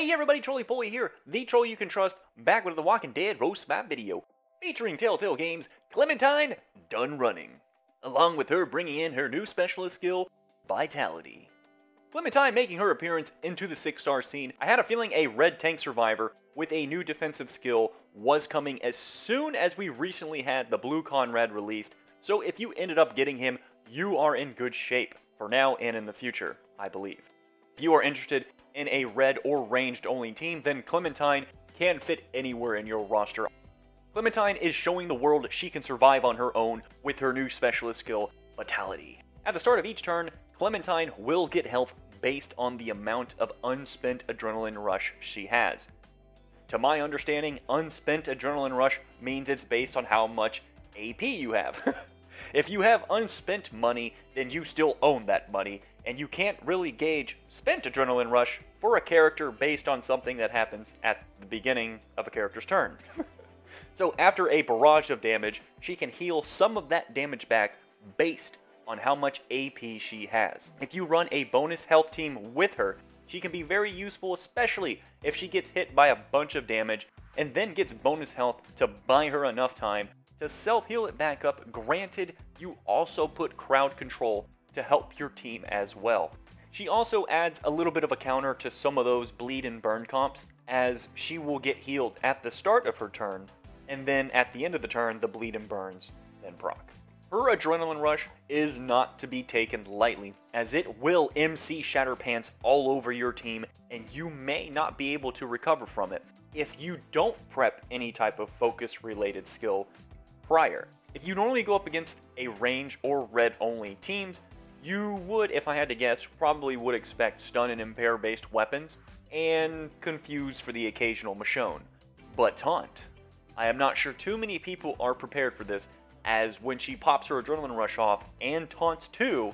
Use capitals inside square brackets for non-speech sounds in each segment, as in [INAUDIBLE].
Hey everybody, Trolly Polly here, the troll you can trust, back with the Walking Dead roast map video, featuring Telltale Games' Clementine done running, along with her bringing in her new specialist skill, Vitality. Clementine making her appearance into the 6-star scene, I had a feeling a red tank survivor with a new defensive skill was coming as soon as we recently had the blue Conrad released, so if you ended up getting him, you are in good shape, for now and in the future, I believe. If you are interested in a red or ranged only team, then Clementine can fit anywhere in your roster. Clementine is showing the world she can survive on her own with her new specialist skill, Vitality. At the start of each turn, Clementine will get health based on the amount of unspent adrenaline rush she has. To my understanding, unspent adrenaline rush means it's based on how much AP you have. [LAUGHS] if you have unspent money, then you still own that money, and you can't really gauge spent adrenaline rush for a character based on something that happens at the beginning of a character's turn. [LAUGHS] so after a barrage of damage, she can heal some of that damage back based on how much AP she has. If you run a bonus health team with her, she can be very useful especially if she gets hit by a bunch of damage and then gets bonus health to buy her enough time to self-heal it back up. Granted, you also put crowd control to help your team as well. She also adds a little bit of a counter to some of those bleed and burn comps, as she will get healed at the start of her turn, and then at the end of the turn, the bleed and burns then proc. Her adrenaline rush is not to be taken lightly, as it will MC Shatter Pants all over your team, and you may not be able to recover from it if you don't prep any type of focus related skill prior. If you normally go up against a range or red only teams, you would, if I had to guess, probably would expect stun and impair based weapons, and confuse for the occasional Michonne. But taunt. I am not sure too many people are prepared for this, as when she pops her adrenaline rush off and taunts too,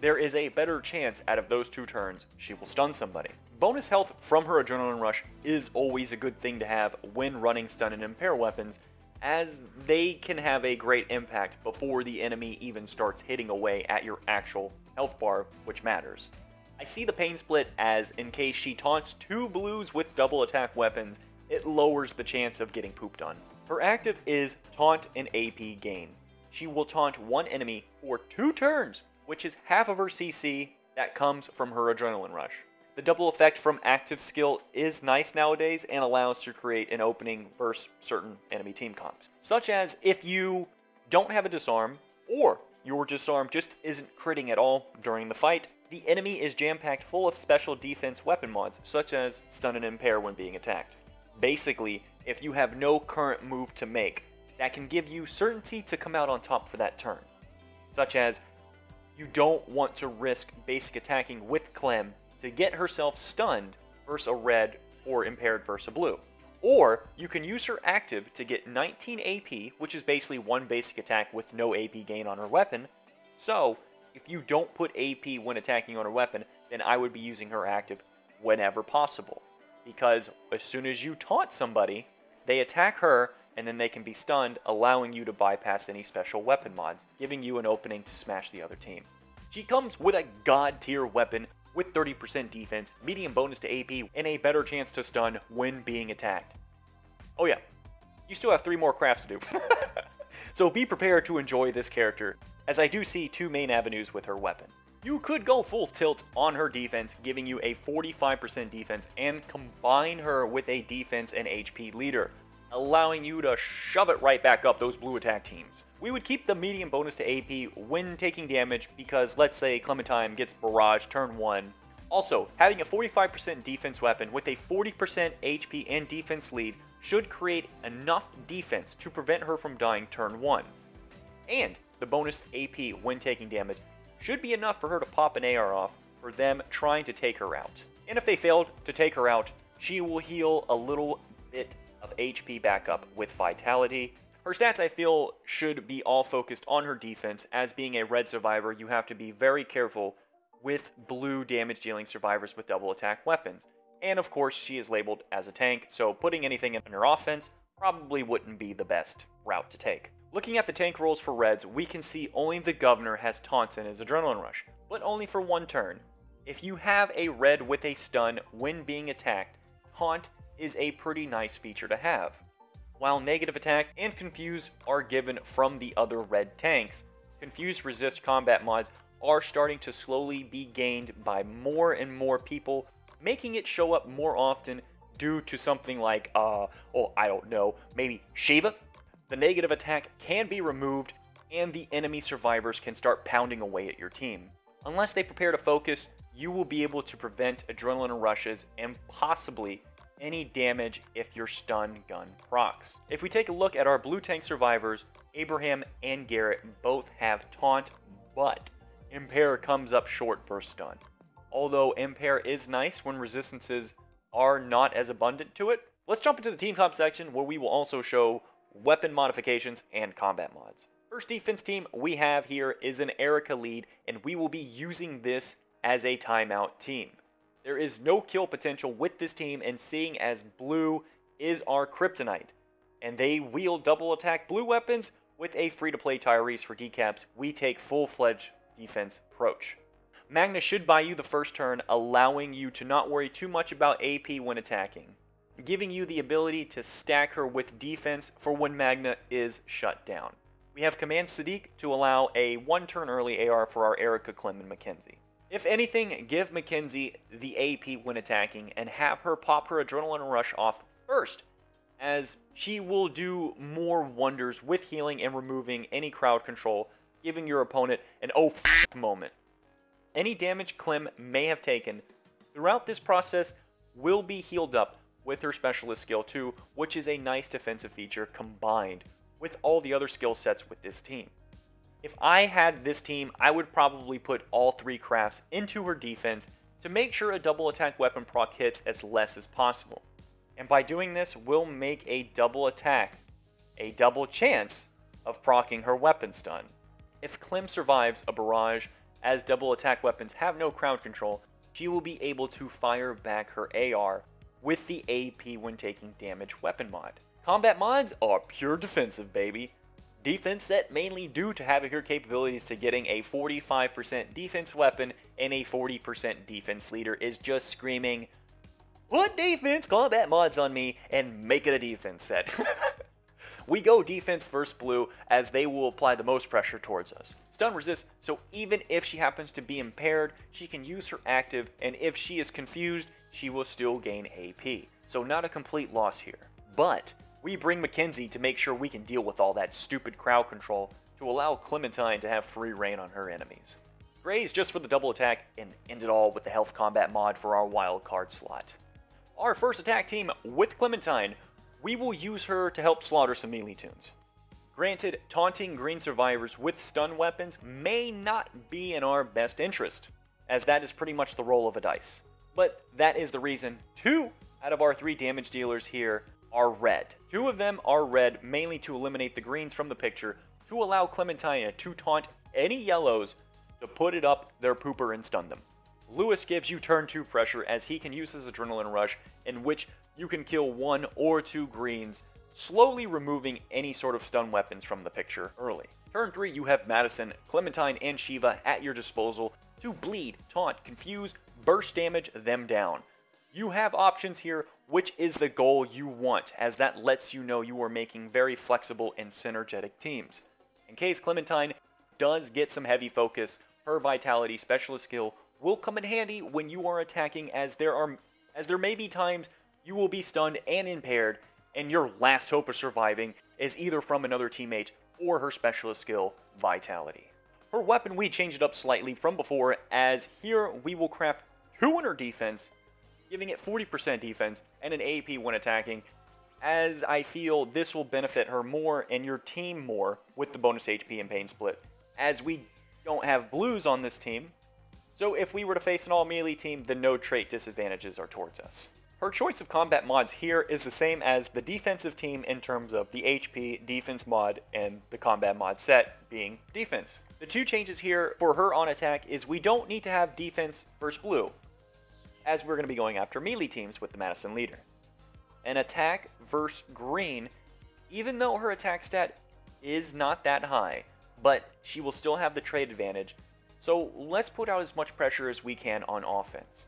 there is a better chance out of those two turns she will stun somebody. Bonus health from her adrenaline rush is always a good thing to have when running stun and impair weapons, as they can have a great impact before the enemy even starts hitting away at your actual health bar, which matters. I see the pain split as in case she taunts two blues with double attack weapons, it lowers the chance of getting pooped on. Her active is Taunt and AP Gain. She will taunt one enemy for two turns, which is half of her CC that comes from her Adrenaline Rush. The double effect from active skill is nice nowadays and allows to create an opening versus certain enemy team comps. Such as if you don't have a disarm, or your disarm just isn't critting at all during the fight, the enemy is jam-packed full of special defense weapon mods, such as stun and impair when being attacked. Basically, if you have no current move to make, that can give you certainty to come out on top for that turn. Such as, you don't want to risk basic attacking with Clem to get herself stunned versus a red or impaired versus a blue. Or you can use her active to get 19 AP, which is basically one basic attack with no AP gain on her weapon. So, if you don't put AP when attacking on her weapon, then I would be using her active whenever possible. Because as soon as you taunt somebody, they attack her and then they can be stunned, allowing you to bypass any special weapon mods, giving you an opening to smash the other team. She comes with a god tier weapon with 30% defense, medium bonus to AP, and a better chance to stun when being attacked. Oh yeah, you still have three more crafts to do. [LAUGHS] so be prepared to enjoy this character, as I do see two main avenues with her weapon. You could go full tilt on her defense, giving you a 45% defense, and combine her with a defense and HP leader, allowing you to shove it right back up those blue attack teams. We would keep the medium bonus to AP when taking damage because let's say Clementine gets Barrage turn 1. Also, having a 45% defense weapon with a 40% HP and defense lead should create enough defense to prevent her from dying turn 1. And the bonus AP when taking damage should be enough for her to pop an AR off for them trying to take her out. And if they failed to take her out, she will heal a little bit of HP backup with Vitality. Her stats, I feel, should be all focused on her defense. As being a red survivor, you have to be very careful with blue damage dealing survivors with double attack weapons. And of course, she is labeled as a tank, so putting anything in her offense probably wouldn't be the best route to take. Looking at the tank roles for Reds, we can see only the Governor has taunts in his Adrenaline Rush, but only for one turn. If you have a Red with a stun when being attacked, Taunt is a pretty nice feature to have. While Negative Attack and Confuse are given from the other red tanks, Confuse Resist combat mods are starting to slowly be gained by more and more people, making it show up more often due to something like, uh, oh, I don't know, maybe Shiva? The negative attack can be removed, and the enemy survivors can start pounding away at your team. Unless they prepare to focus, you will be able to prevent adrenaline rushes and possibly any damage if your stun gun procs. If we take a look at our blue tank survivors, Abraham and Garrett both have taunt, but Impair comes up short for stun. Although Impair is nice when resistances are not as abundant to it, let's jump into the team comp section where we will also show weapon modifications and combat mods. First defense team we have here is an Erica lead, and we will be using this as a timeout team. There is no kill potential with this team, and seeing as blue is our kryptonite, and they wield double attack blue weapons with a free to play Tyrese for decaps, we take full fledged defense approach. Magna should buy you the first turn, allowing you to not worry too much about AP when attacking, giving you the ability to stack her with defense for when Magna is shut down. We have Command Sadiq to allow a one turn early AR for our Erica, Clem, and Mackenzie. If anything, give Mackenzie the AP when attacking and have her pop her Adrenaline Rush off first, as she will do more wonders with healing and removing any crowd control, giving your opponent an oh moment. Any damage Clem may have taken throughout this process will be healed up with her specialist skill 2, which is a nice defensive feature combined with all the other skill sets with this team. If I had this team, I would probably put all three crafts into her defense to make sure a double attack weapon proc hits as less as possible. And by doing this, we'll make a double attack, a double chance of procking her weapon stun. If Clem survives a barrage, as double attack weapons have no crowd control, she will be able to fire back her AR with the AP when taking damage weapon mod. Combat mods are pure defensive, baby. Defense set mainly due to having her capabilities to getting a 45% defense weapon and a 40% defense leader is just screaming, Put defense combat mods on me and make it a defense set. [LAUGHS] We go defense first blue as they will apply the most pressure towards us. Stun resist, so even if she happens to be impaired, she can use her active, and if she is confused, she will still gain AP. So not a complete loss here. But we bring Mackenzie to make sure we can deal with all that stupid crowd control to allow Clementine to have free reign on her enemies. Graze just for the double attack and end it all with the health combat mod for our wild card slot. Our first attack team with Clementine we will use her to help slaughter some melee toons. Granted, taunting green survivors with stun weapons may not be in our best interest, as that is pretty much the roll of a dice. But that is the reason two out of our three damage dealers here are red. Two of them are red mainly to eliminate the greens from the picture to allow Clementine to taunt any yellows to put it up their pooper and stun them. Lewis gives you turn 2 pressure as he can use his Adrenaline Rush, in which you can kill one or two greens, slowly removing any sort of stun weapons from the picture early. Turn 3, you have Madison, Clementine, and Shiva at your disposal to bleed, taunt, confuse, burst damage them down. You have options here, which is the goal you want, as that lets you know you are making very flexible and synergetic teams. In case Clementine does get some heavy focus, her Vitality Specialist skill will come in handy when you are attacking as there are as there may be times you will be stunned and impaired and your last hope of surviving is either from another teammate or her specialist skill, Vitality. Her weapon we changed it up slightly from before as here we will craft 2 in her defense, giving it 40% defense and an AP when attacking as I feel this will benefit her more and your team more with the bonus HP and pain split. As we don't have blues on this team, so if we were to face an all melee team, the no trait disadvantages are towards us. Her choice of combat mods here is the same as the defensive team in terms of the HP, defense mod, and the combat mod set being defense. The two changes here for her on attack is we don't need to have defense versus blue, as we're going to be going after melee teams with the Madison leader. An attack versus green, even though her attack stat is not that high, but she will still have the trait advantage so let's put out as much pressure as we can on offense.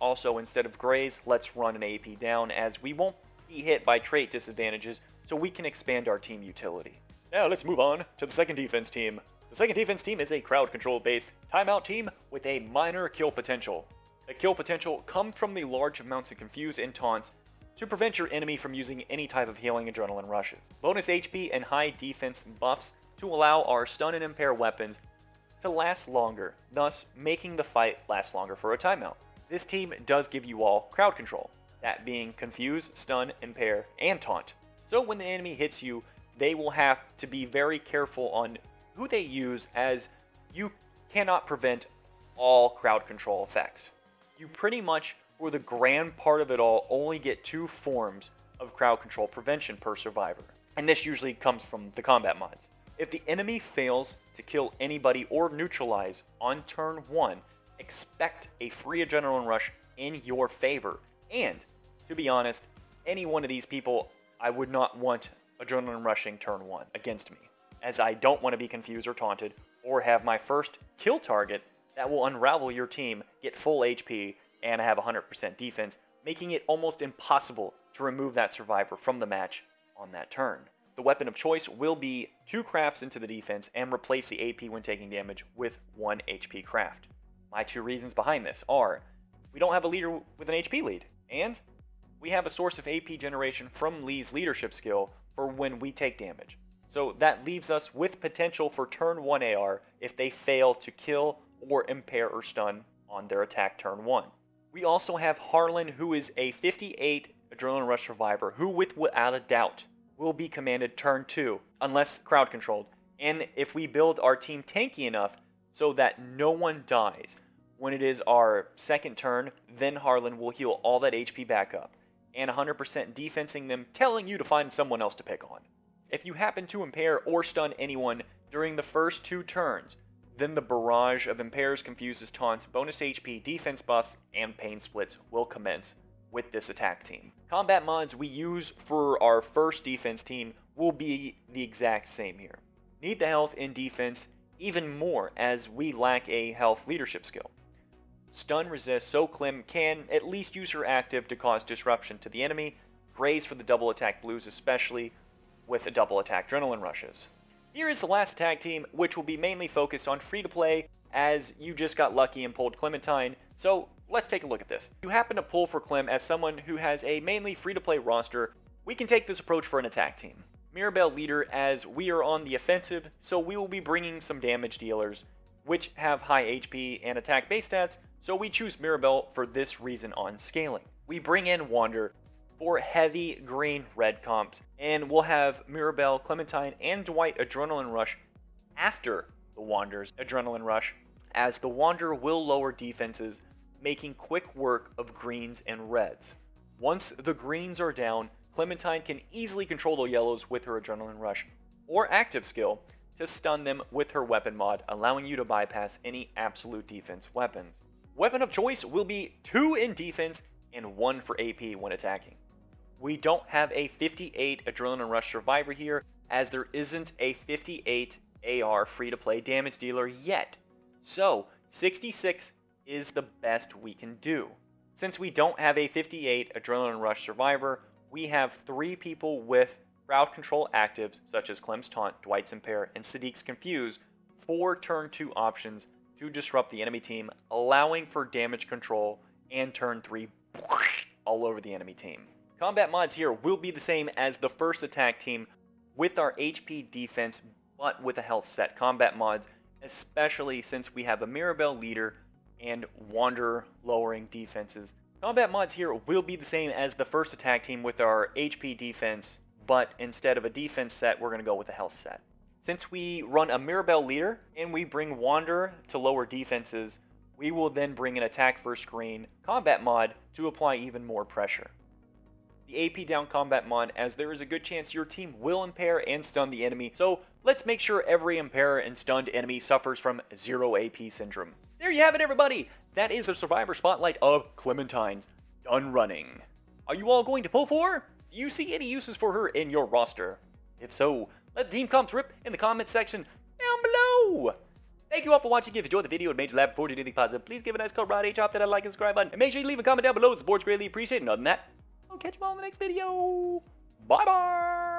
Also, instead of Graze, let's run an AP down as we won't be hit by trait disadvantages, so we can expand our team utility. Now let's move on to the second defense team. The second defense team is a crowd control based timeout team with a minor kill potential. The kill potential comes from the large amounts of confuse and taunts to prevent your enemy from using any type of healing adrenaline rushes. Bonus HP and high defense buffs to allow our stun and impair weapons to last longer, thus making the fight last longer for a timeout. This team does give you all crowd control, that being confuse, stun, impair, and taunt. So when the enemy hits you, they will have to be very careful on who they use as you cannot prevent all crowd control effects. You pretty much for the grand part of it all, only get two forms of crowd control prevention per survivor. And this usually comes from the combat mods. If the enemy fails to kill anybody or neutralize on turn 1, expect a free adrenaline rush in your favor. And, to be honest, any one of these people, I would not want adrenaline rushing turn 1 against me, as I don't want to be confused or taunted, or have my first kill target that will unravel your team get full HP and I have 100% defense, making it almost impossible to remove that survivor from the match on that turn. The weapon of choice will be two crafts into the defense and replace the AP when taking damage with one HP craft. My two reasons behind this are we don't have a leader with an HP lead, and we have a source of AP generation from Lee's leadership skill for when we take damage. So that leaves us with potential for turn 1 AR if they fail to kill or impair or stun on their attack turn 1. We also have Harlan, who is a 58 Adrenaline Rush survivor, who, without a doubt, will be commanded turn 2, unless crowd controlled. And if we build our team tanky enough so that no one dies, when it is our second turn, then Harlan will heal all that HP back up, and 100% defensing them, telling you to find someone else to pick on. If you happen to impair or stun anyone during the first two turns, then the barrage of impairs, confuses, taunts, bonus HP, defense buffs, and pain splits will commence with this attack team. Combat mods we use for our first defense team will be the exact same here. Need the health in defense even more as we lack a health leadership skill. Stun resist so Clem can at least use her active to cause disruption to the enemy, Graze for the double attack blues especially with the double attack adrenaline rushes. Here is the last tag team, which will be mainly focused on free to play, as you just got lucky and pulled Clementine. So let's take a look at this. You happen to pull for Clem as someone who has a mainly free to play roster, we can take this approach for an attack team. Mirabelle leader as we are on the offensive, so we will be bringing some damage dealers, which have high HP and attack base stats, so we choose Mirabelle for this reason on scaling. We bring in Wander, for heavy green red comps. And we'll have Mirabelle, Clementine, and Dwight Adrenaline Rush after the Wander's Adrenaline Rush, as the Wander will lower defenses, making quick work of greens and reds. Once the greens are down, Clementine can easily control the yellows with her Adrenaline Rush or active skill to stun them with her weapon mod, allowing you to bypass any absolute defense weapons. Weapon of choice will be 2 in defense and 1 for AP when attacking. We don't have a 58 Adrenaline Rush Survivor here, as there isn't a 58 AR free-to-play damage dealer yet. So, 66 is the best we can do. Since we don't have a 58 Adrenaline Rush Survivor, we have three people with crowd control actives, such as Clem's Taunt, Dwight's Impair, and Sadiq's Confuse, four turn 2 options to disrupt the enemy team, allowing for damage control and turn 3 [LAUGHS] all over the enemy team. Combat mods here will be the same as the first attack team with our HP defense, but with a health set. Combat mods, especially since we have a Mirabelle leader and Wanderer lowering defenses. Combat mods here will be the same as the first attack team with our HP defense, but instead of a defense set, we're going to go with a health set. Since we run a Mirabelle leader and we bring Wanderer to lower defenses, we will then bring an attack first screen combat mod to apply even more pressure the AP down combat mod as there is a good chance your team will impair and stun the enemy, so let's make sure every impair and stunned enemy suffers from zero AP syndrome. There you have it everybody! That is a survivor spotlight of Clementine's done running. Are you all going to pull for her? Do you see any uses for her in your roster? If so, let the team comps rip in the comments section down below! Thank you all for watching. If you enjoyed the video and made you laugh before you do anything positive, please give a nice karate chop that like and subscribe button. And make sure you leave a comment down below. The support's greatly appreciated. And other than that, I'll catch you all in the next video. Bye bye.